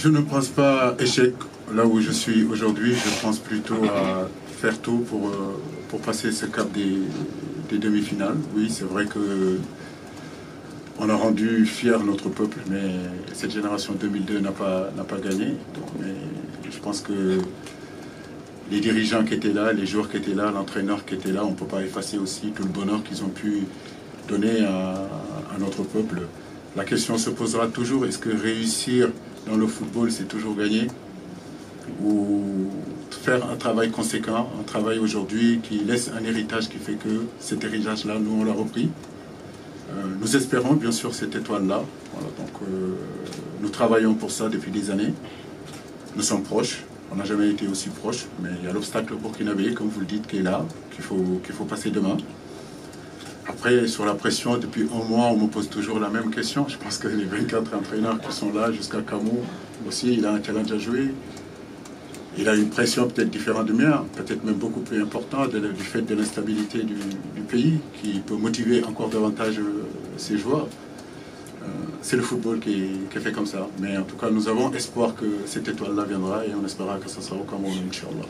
Je ne pense pas échec là où je suis aujourd'hui. Je pense plutôt à faire tout pour, euh, pour passer ce cap des, des demi-finales. Oui, c'est vrai que on a rendu fier notre peuple, mais cette génération 2002 n'a pas, pas gagné. mais je pense que les dirigeants qui étaient là, les joueurs qui étaient là, l'entraîneur qui était là, on ne peut pas effacer aussi tout le bonheur qu'ils ont pu donner à, notre peuple. La question se posera toujours, est-ce que réussir dans le football, c'est toujours gagner Ou faire un travail conséquent, un travail aujourd'hui qui laisse un héritage qui fait que cet héritage-là, nous, on l'a repris. Euh, nous espérons bien sûr cette étoile-là. donc, euh, nous travaillons pour ça depuis des années. Nous sommes proches. On n'a jamais été aussi proches, mais il y a l'obstacle burkinabé, comme vous le dites, qui est là, qu'il faut, qu'il faut passer demain. Après, sur la pression, depuis un mois, on me pose toujours la même question. Je pense que les 24 entraîneurs qui sont là, jusqu'à Camou, aussi, il a un challenge à jouer. Il a une pression peut-être différente de mien, peut-être même beaucoup plus importante du fait de l'instabilité du, pays, qui peut motiver encore davantage euh, ses joueurs. Euh, c'est le football qui est, fait comme ça. Mais en tout cas, nous avons espoir que cette étoile-là viendra et on espérera que ça sera au Cameroun, Inch'Allah.